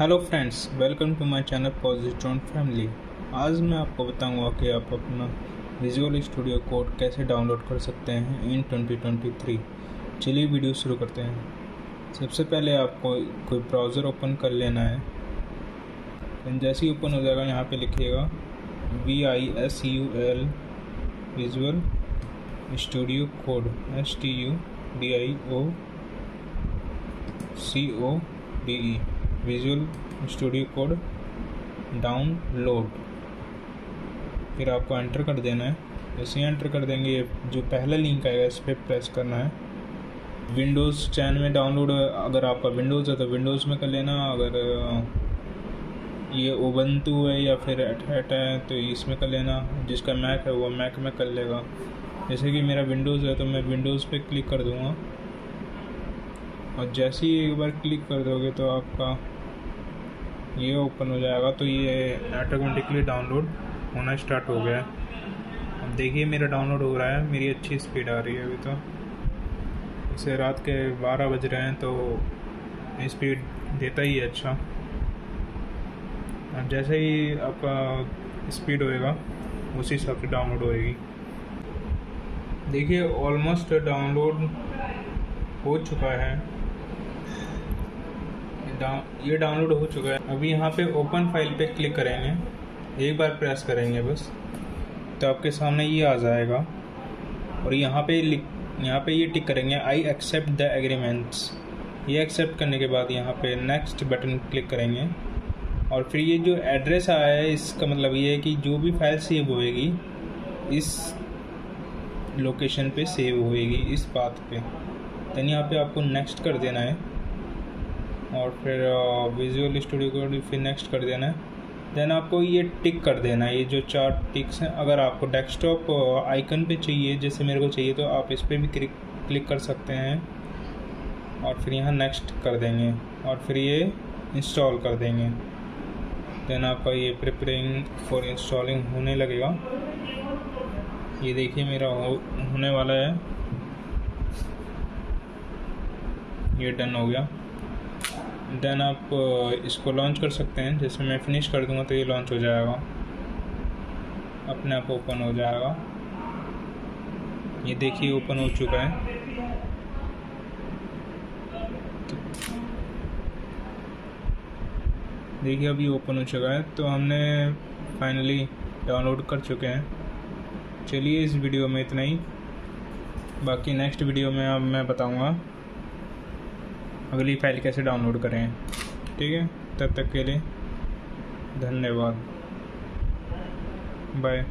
Hello friends welcome to my channel positron family आज मैं आपको बताऊँगा कि आप अपना विजुअल स्टूडियो कोड कैसे डाउनलोड कर सकते हैं इन 2023 चलिए वीडियो शुरू करते हैं। सबसे पहले आपको कोई ब्राउज़र ओपन कर लेना है। जैसे ही ओपन हो जाएगा, यहाँ पे लिखिएगा V I S U L visual studio code S T U D I O C O D E visual studio code download फिर आपको एंटर कर देना है। ही एंटर कर देंगे जो पहला लिंक आएगा, इस पर प्रेस करना है। विंडोज़ चैन में डाउनलोड अगर आपका विंडोज़ है तो विंडोज़ में कर लेना। अगर ये ओबंतु है या फिर एट है तो इसमें कर लेना। जिसका मैक है, वो मैक में कर लेगा। जैसे कि मेरा विंडोज़ है तो मैं विंडोज़ पे क्लिक कर दूँगा। और जैसे ही एक बार क्लिक कर दोगे तो आपका ये ओपन हो जाएगा। तो ये ऑटोमेटिकली डाउनलोड होना स्टार्ट हो गया है। अब देखिए, मेरा डाउनलोड हो रहा है। मेरी अच्छी स्पीड आ रही है अभी तो। इसे रात के बारह बज रहे हैं तो स्पीड देता ही है अच्छा। अब जैसे ही आपका स्पीड होएगा, उसी हिसाब से डाउनलोड होएगी। देखिए, ऑलमोस्ट डाउनलोड हो चुका है। ये डाउनलोड हो चुका है। अभी यहाँ पे ओपन फ़ाइल पे क्लिक करेंगे। एक बार प्रेस करेंगे बस। तो आपके सामने ये आ जाएगा। और यहाँ पे यहाँ पे ये टिक करेंगे आई एक्सेप्ट द एग्रीमेंट्स ये एक्सेप्ट करने के बाद यहाँ पे नेक्स्ट बटन क्लिक करेंगे। और फिर ये जो एड्रेस आया है, इसका मतलब ये है कि जो भी फ़ाइल सेव होएगी, इस लोकेशन पे सेव होएगी, इस बात पे। देन यहाँ पे आपको नेक्स्ट कर देना है। और फिर विजुअल स्टूडियो को फिर नेक्स्ट कर देना है। देन आपको ये टिक कर देना है ये जो चार टिक्स हैं अगर आपको डेस्कटॉप आइकन पे चाहिए जैसे मेरे को चाहिए तो आप इस पर भी क्लिक क्लिक कर सकते हैं। और फिर यहाँ नेक्स्ट कर देंगे और फिर ये इंस्टॉल कर देंगे। देन आपका ये प्रिपेयरिंग फॉर इंस्टॉलिंग होने लगेगा। ये देखिए मेरा हो, होने वाला है। ये डन हो गया। देन आप इसको लॉन्च कर सकते हैं। जैसे मैं फिनिश कर दूँगा तो ये लॉन्च हो जाएगा। अपने आप ओपन हो जाएगा। ये देखिए ओपन हो चुका है। देखिए अभी ओपन हो चुका है। तो हमने फाइनली डाउनलोड कर चुके हैं। चलिए इस वीडियो में इतना ही। बाकी नेक्स्ट वीडियो में अब मैं बताऊँगा। अगली फ़ाइल कैसे डाउनलोड करें? ठीक है? तब तक के लिए धन्यवाद। बाय